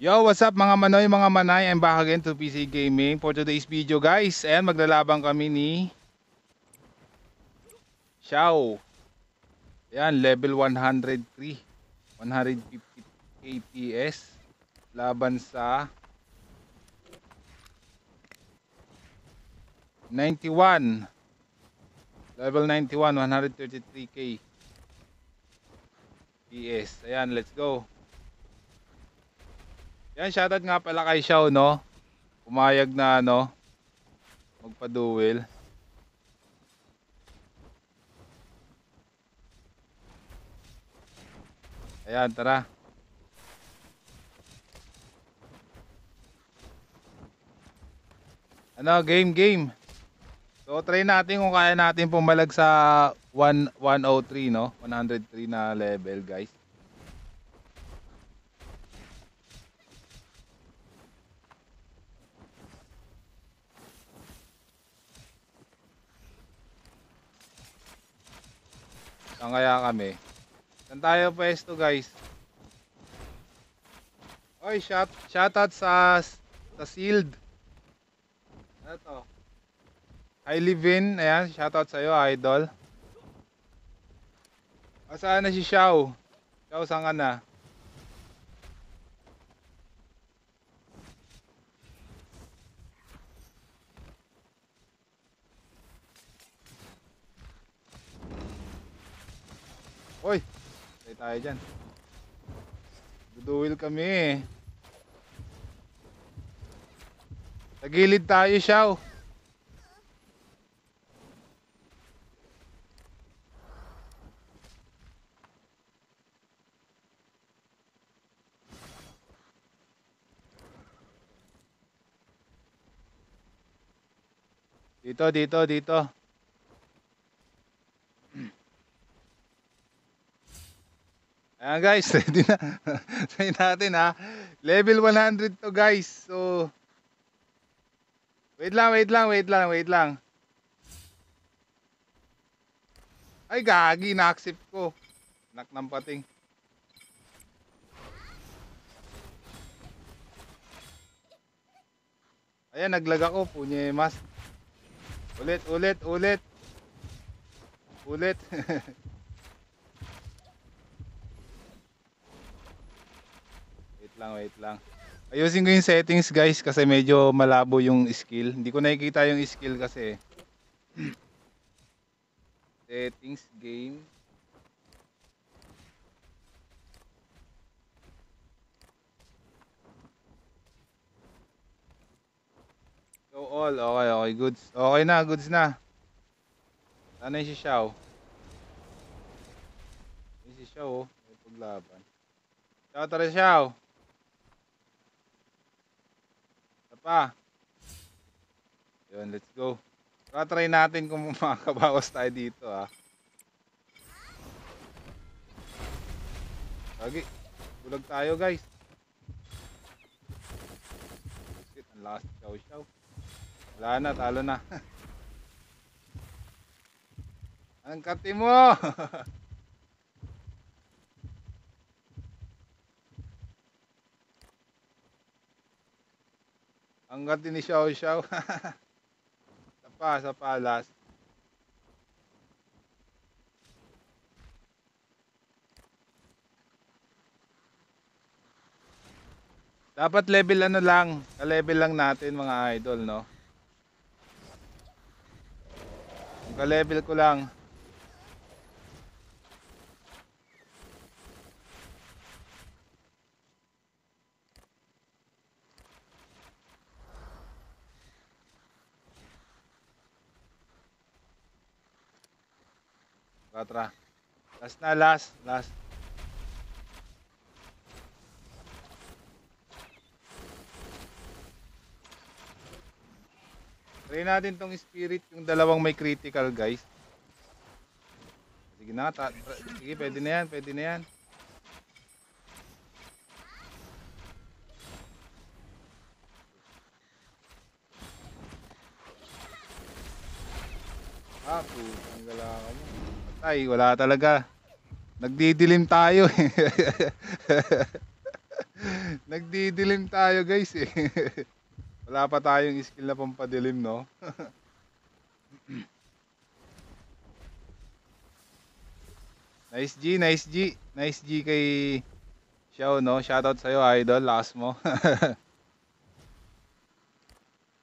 Yo, what's up mga manoy, mga manay? I'm back again to PC Gaming for today's video guys. And maglalabang kami ni Xiao. Yan, level 103. 150 APS. Laban sa 91. Level 91, 133k. PS. Ayan, let's go. Yan, shoutout nga pala kay Xiao, no? Pumayag na, ano, magpa-duel. Ayan, tara. Ano, game, game. So, try natin kung kaya natin pumalag sa 1, 103, no? 103 na level, guys. Saan kaya kami? Saan tayo pwesto guys? Oy, shout, shoutout sa sa Sealed. Ano to? Hi Livin, ayan, shoutout sa iyo, idol. O saan na si Xiao? Xiao, saan ka na? Tayo dyan. Duduwil kami eh. Sa gilid tayo, Xiao. Dito, dito, dito. Ayan guys, ready na. Try natin ha. Level 100 to guys. So, wait lang, wait lang, wait lang, wait lang. Ay, gagi, na-accept ko. Nak ng pating. Ayan, naglag ako, punye mas. Ulit, ulit, ulit. Ulit. lang, wait lang. Ayusin ko yung settings guys kasi medyo malabo yung skill. Hindi ko nakikita yung skill kasi. settings, game. So all, okay, okay, goods. Okay na, goods na. Sana yung si Xiao. Yung si Xiao, oh. May paglaban. Xiao, tara Xiao. Pa. Yun, let's go. Tara, try natin kung makakabawas tayo dito, ah. Lagi. Bulag tayo, guys. Shit, ang last Xiao, Xiao. Wala na, talo na. Ang kati mo! Ang kati ni Xiao Xiao. sapa, sapa, last. Dapat level ano lang, ka-level lang natin mga idol, no? Ka-level ko lang. Katra. Last na, last, last. Try natin tong spirit, yung dalawang may critical guys. Sige na, sige, pwede na yan, pwede na yan. Ah, putang gala ka Patay, wala talaga. Nagdidilim tayo eh. Nagdidilim tayo guys eh. Wala pa tayong skill na pampadilim no. nice G, nice G. Nice G kay Xiao no. Shoutout sa'yo idol, lakas mo.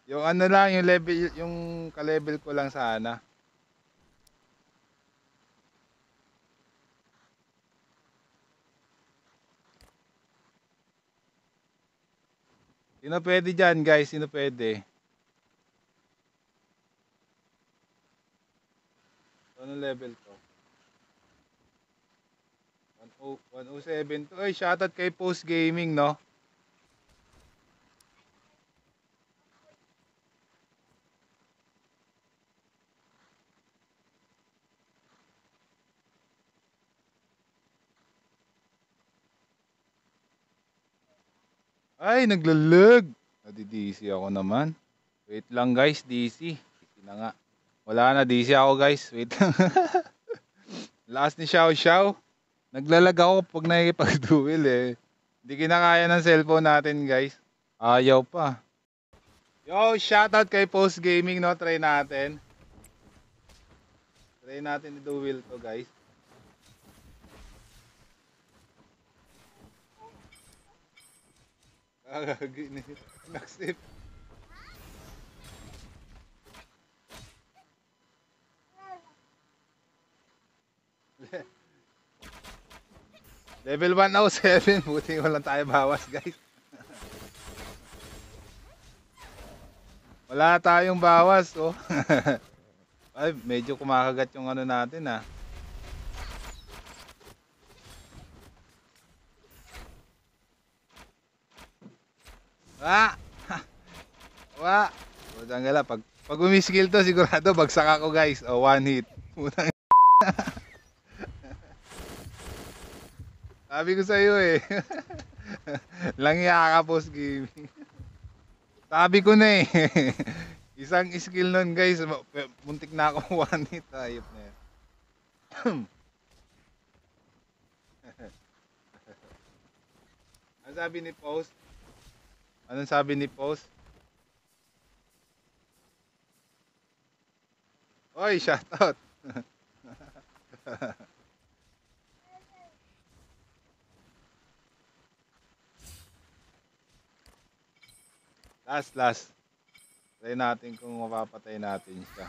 yung ano lang, yung level, yung ka-level ko lang sana. Sino pwede dyan guys? Sino pwede? Ano level to? 10 107 to. Ay, shoutout kay Post Gaming, no? Ay, naglalag. Nadi-DC ako naman. Wait lang guys, DC. DC na nga. Wala na, DC ako guys. Wait lang. Last ni Xiao Xiao. Naglalag ako pag nakikipag-duel eh. Hindi kinakaya ng cellphone natin guys. Ayaw pa. Yo, shoutout kay Post Gaming no. Try natin. Try natin i-duel to guys. Kagagi ni Naksip. Level 107, buti walang tayo bawas guys. Wala tayong bawas oh. Ay, medyo kumakagat yung ano natin ah. Wa! Wa! O, tanggala. Pag, pag umiskill to, sigurado bagsak ako guys. O, one hit. Putang Sabi ko sa iyo eh. Langya ka post gaming. Sabi ko na eh. Isang skill nun guys. Muntik na ako one hit. Ayop na yan. Ano sabi ni post? Anong sabi ni post? Oy, shoutout. last, last. Try natin kung mapapatay natin siya.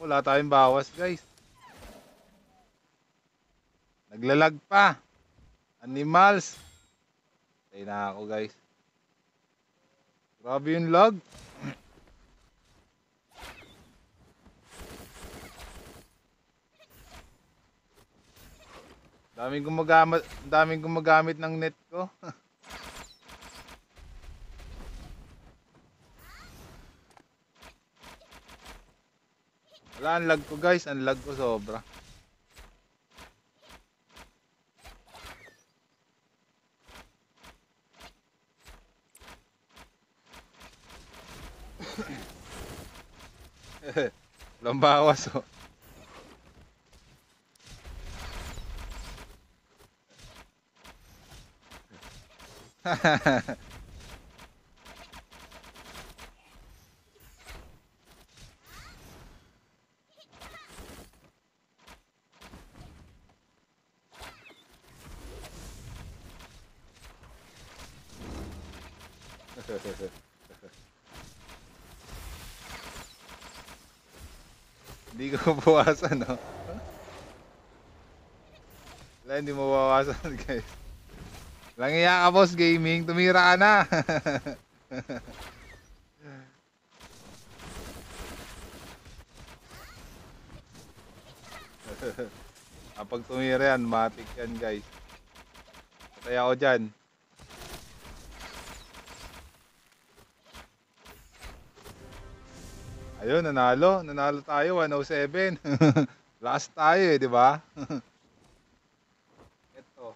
Wala tayong bawas, guys. Naglalag pa. Animals. Patay na ako guys. Grabe yung lag. daming gumagamit, daming gumagamit ng net ko. Wala ang lag ko guys, ang lag ko sobra. Lambawas oh. Hindi ko bawasan, no? Wala, hindi mo bawasan, guys. Langiya ka, boss gaming. Tumira ka na. Kapag tumira yan, matik yan, guys. Patay ako dyan. Ayun, nanalo. Nanalo tayo, 107. Last tayo eh, di ba? Ito.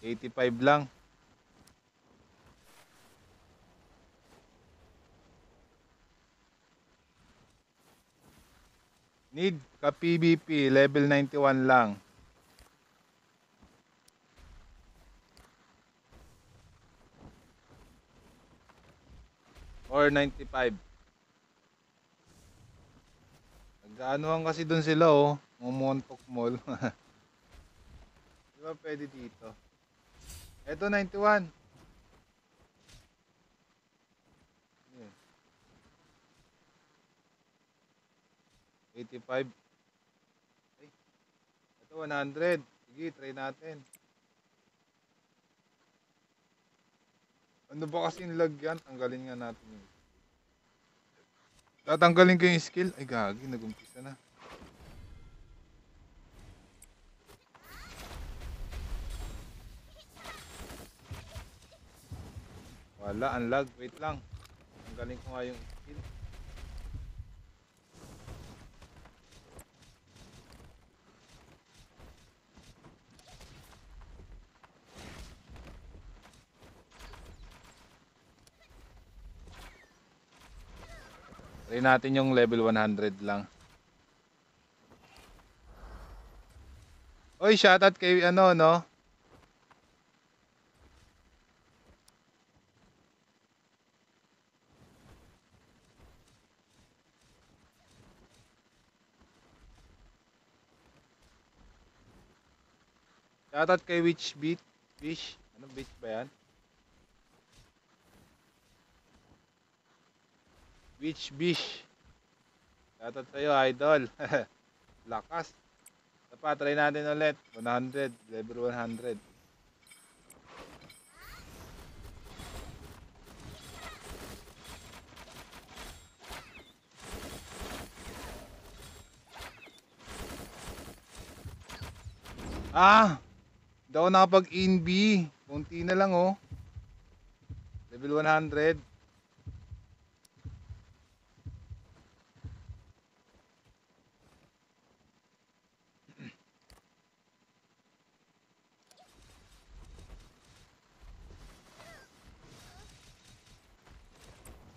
85 lang. Need ka PVP, level 91 lang. Or 95. Nag-aanuhan kasi dun sila oh. Mumontok mall. Di ba pwede dito? Eto 91. Yun. 85. Ay. Ito 100. Sige, try natin. Ano ba kasi lag yan? Tanggalin nga natin yun. Tatanggalin ko yung skill. Ay gagi, nag-umpisa na. Wala, ang lag. Wait lang. Tanggalin ko nga yung skill. Try natin yung level 100 lang. Oy, shoutout kay ano, no? Shoutout kay Witch Beat. Wish. Anong beach ba yan? Witch Bish. Shoutout sa'yo, idol. Lakas. Ito pa, try natin ulit. 100. Level 100. Ah! Hindi ako nakapag-inb. Kunti na lang oh. Level 100.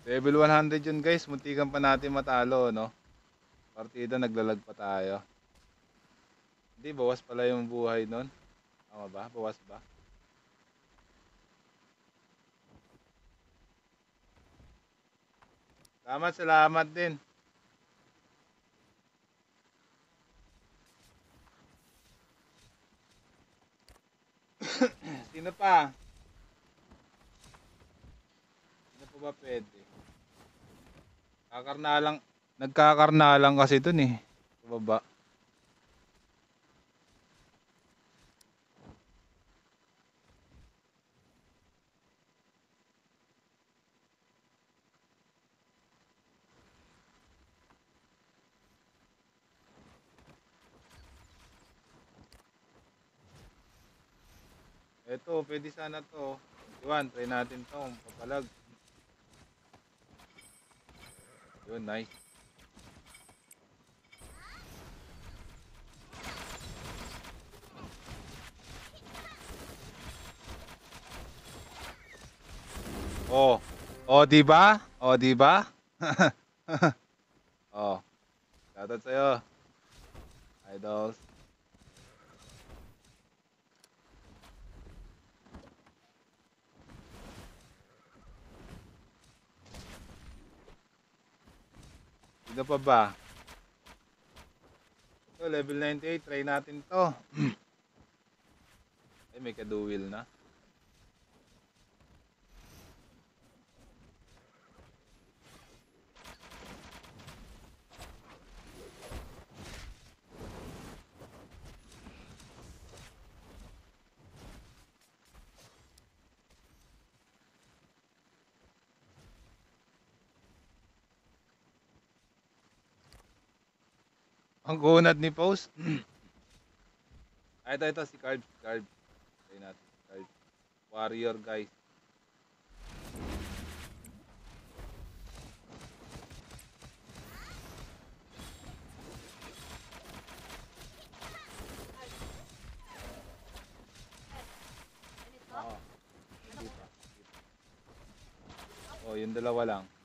Level 100 yun guys, muntikan pa natin matalo, no? Partida naglalag pa tayo. Hindi, bawas pala yung buhay nun. Tama ba? Bawas ba? Salamat, salamat din. Sino pa? Sino pa ba pwede? Kakarnalang, nagkakarnalang kasi dun eh. Sa baba. Ito, pwede sana to. Iwan, try natin to. Papalag. Oh. Oh, di ba? Oh, di ba? oh. Shoutout sa'yo. Idols. Sino pa ba? Ito, level 98. Try natin to. Ay, may kaduwil na. Ang gunad ni Post. Ay, ito, ito, si Card. Card. Try natin. Card. Warrior, guys. Oh, yung dalawa lang.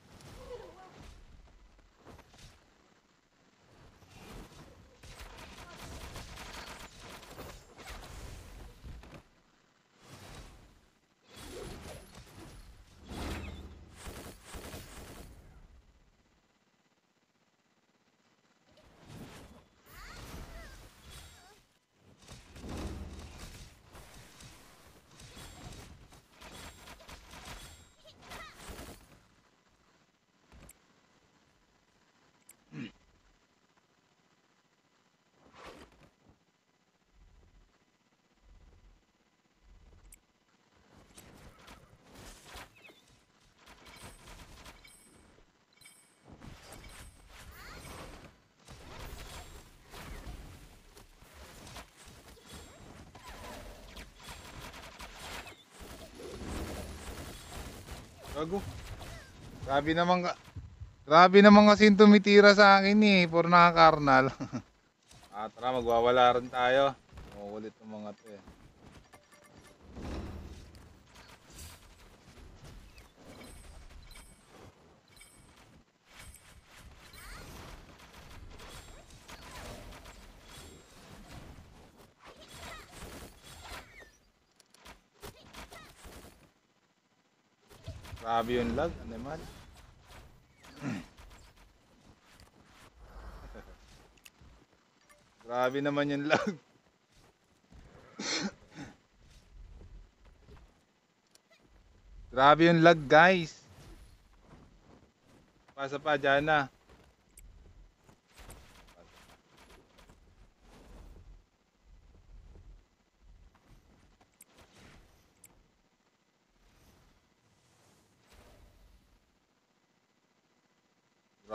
Gago. Grabe naman ka. Grabe naman kasi tumitira sa akin eh. Puro nakakarnal. ah, tara, magwawala rin tayo. Makukulit ng mga to eh. Grabe yung lag, animal. Grabe naman yung lag. Grabe yung lag, guys. Pasa pa, dyan na.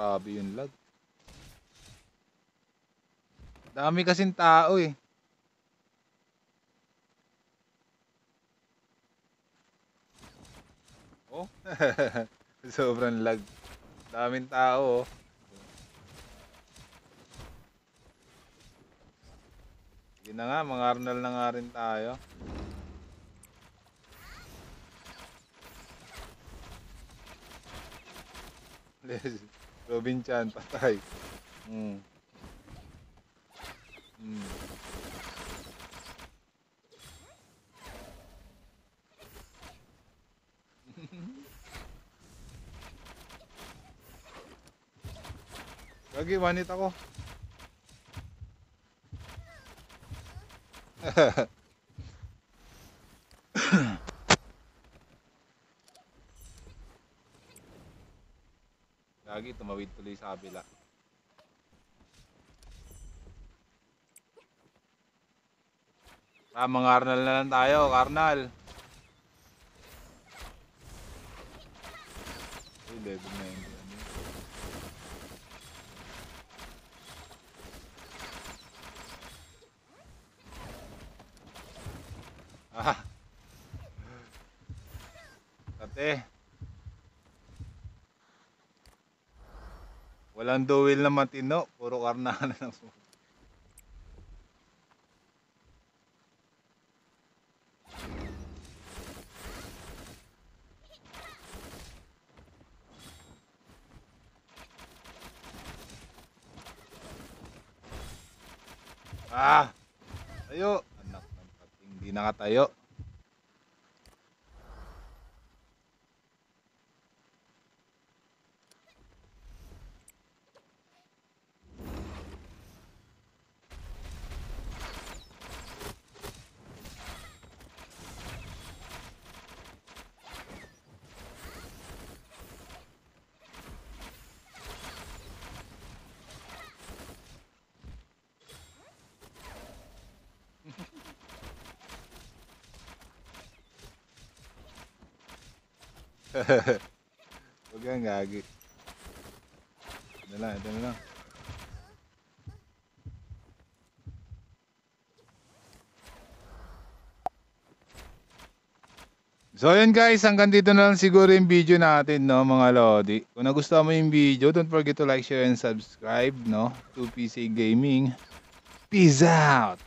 Grabe yung lag. Dami kasing tao eh. Oh. Sobrang lag. Daming tao oh. Sige na nga, mga Arnal na nga rin tayo. Les, Robin Chan patay. Hmm. Hmm. Lagi wanita ko. Hahaha. Lagi, tumawid tuloy sa kabila. Ah, mga Arnal na lang tayo, Arnal. Uy, level na yun. Ah. Tate. Walang duwil na matino, puro karna na lang. Ah! Tayo! Anak ng pating, hindi nakatayo. Huwag kang gagi. Ito na lang, ito lang. So yun guys, hanggang dito na lang siguro yung video natin, no, mga lodi. Kung nagustuhan mo yung video, don't forget to like, share, and subscribe, no, to PC Gaming. Peace out!